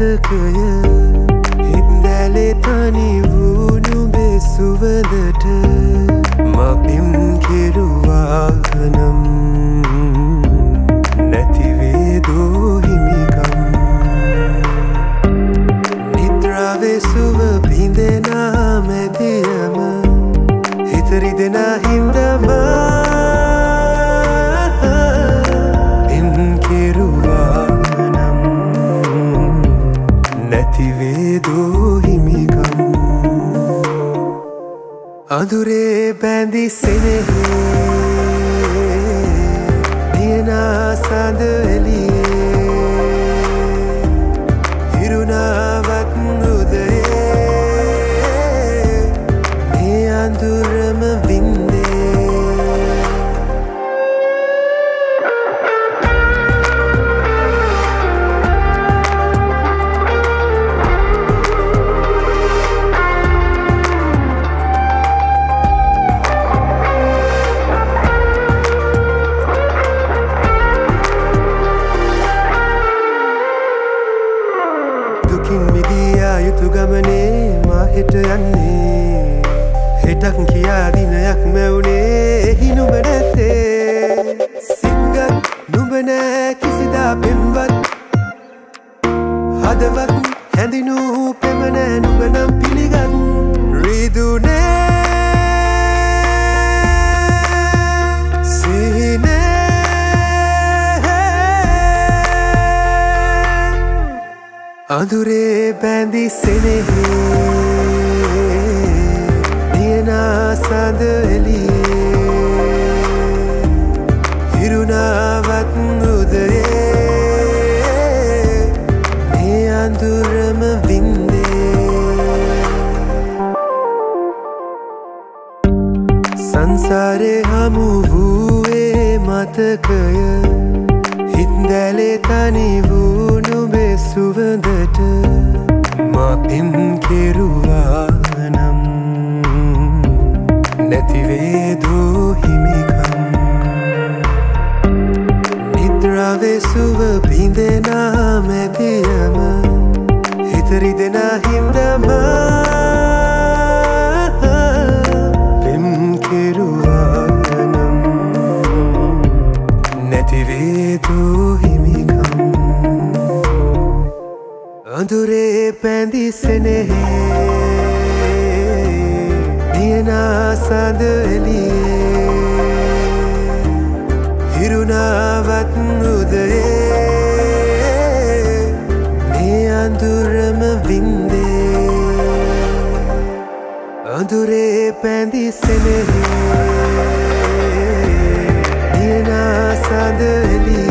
මතකය. හින්දැලේ තනි වූ නුබේ සුවඳට මපිම් කෙරුවානම් නැතිවේදෝ හිමිකම්. නිද්‍රාවේ සුව බිඳෙනා මැදියම අදුරේ බැඳි සෙනෙහේ දියනා සඳ එලියේ ගමනේ මාහෙට යන්නේ. හෙටක් කියා දිනයක් මැවුණේ එහි නුඹ නැත්තේ. සිංගත් නුඹ නෑ කිසිදා පෙම්වත්. හදවත් හැඳිනූ පෙමනෑ නුඹ නම් පිළිගත්. රිදුනේ සිහිනේ අඳුරේ බැඳි සෙනෙහේ සඳ එලියේ හිරුණාවත් උදයේ මේ අඳුරම වින්දේ. සංසාරේ හමු වූයේ මතකය හිත්දැලේ තනි වූ නුබේ සුවඳට බිඳෙනා මැදියම හිතරි දෙනා හින්දම. පෙම් කෙරුවානම් නැතිවේදෝ හිමිකම්. අඳුරේ පැඳි සෙනෙහේ දියනා සඳ එලියේ හිරුණාවත් උදයේ අඳුරේ පැඳි සෙනෙහේ දියනා සඳ එලියේ